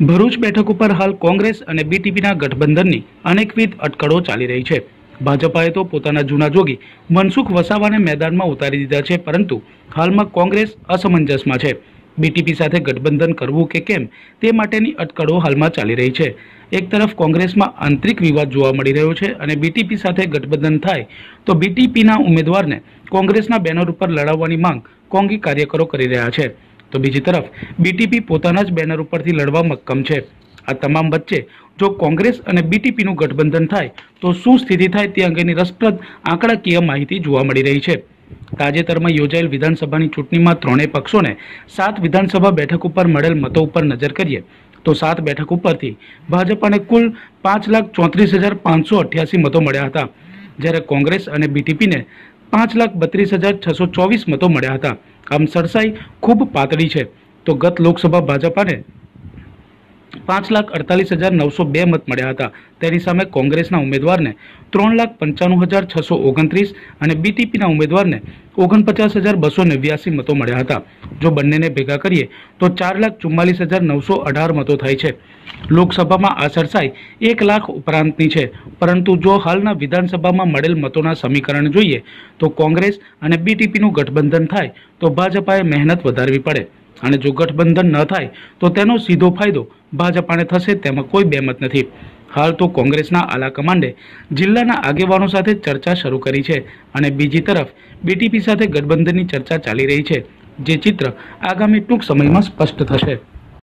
ભરૂચ બેઠક ઉપર હાલ કોંગ્રેસ અને બીટીપીના ગઠબંધનની અનેકવિધ અટકળો ચાલી રહી છે. ભાજપાએ તો પોતાના જૂના જોગી મનસુખ વસાવાને મેદાનમાં ઉતારી દીધા છે, પરંતુ હાલમાં કોંગ્રેસ અસમંજસમાં છે. બીટીપી સાથે ગઠબંધન કરવું કે કેમ, તે માટેની અટકળો હાલમાં ચાલી રહી છે. એક તરફ કોંગ્રેસમાં આંતરિક વિવાદ જોવા મળી રહ્યો છે અને બીટીપી સાથે ગઠબંધન થાય, તો બીટીપીના ઉમેદવારને કોંગ્રેસના બેનર ઉપર લડાવવાની માંગ કોંગી કાર્યકરો કરી રહ્યા છે. તો બીજી તરફ બીટીપી પોતાના જ બેનર ઉપરથી લડવા મક્કમ છે. આ તમામ વચ્ચે જો કોંગ્રેસ અને બીટીપીનું ગઠબંધન થાય, તો શું સ્થિતિ થાય તે અંગેની રસપ્રદ આંકડાકીય માહિતી જોવા મળી રહી છે. તાજેતરમાં યોજાયેલ વિધાનસભાની ચૂંટણીમાં ત્રણેય પક્ષોને સાત વિધાનસભા બેઠક ઉપર મળેલ મતો ઉપર નજર કરીએ, તો સાત બેઠક ઉપરથી ભાજપાને કુલ પાંચ લાખ ચોત્રીસ હજાર પાંચસો અઠ્યાસી મતો મળ્યા હતા. જ્યારે કોંગ્રેસ અને બીટીપીને પાંચ લાખ બત્રીસ હજાર છસો ચોવીસ મતો મળ્યા હતા. આમ સરસાઈ ખૂબ પાતળી છે. તો ગત લોકસભા ભાજપાને પાંચ લાખ અડતાલીસ હજાર નવસો બે મત મળ્યા હતા. તેની સામે કોંગ્રેસના ઉમેદવારને ત્રણ લાખ પંચાણું હજાર છસો ઓગણત્રીસ અને બીટીપીના ઉમેદવારને ઓગણપચાસ હજાર બસો નેવ્યાસી મતો મળ્યા હતા. જો બંનેને ભેગા કરીએ, તો ચાર લાખ ચુમ્માલીસ હજાર નવસો અઢાર મતો થાય છે. લોકસભામાં આ સરસાઈ એક લાખ ઉપરાંતની છે. પરંતુ જો હાલના વિધાનસભામાં મળેલ મતોના સમીકરણ જોઈએ, તો કોંગ્રેસ અને બીટીપીનું ગઠબંધન થાય, તો ભાજપાએ મહેનત વધારવી પડે. અને જો ગઠબંધન ન થાય, તો તેનો સીધો ફાયદો ભાજપાને થશે તેમાં કોઈ બેમત નથી. હાલ તો કોંગ્રેસના આલા કમાન્ડે જિલ્લાના આગેવાનો સાથે ચર્ચા શરૂ કરી છે અને બીજી તરફ બીટીપી સાથે ગઠબંધનની ચર્ચા ચાલી રહી છે, જે ચિત્ર આગામી ટૂંક સમયમાં સ્પષ્ટ થશે.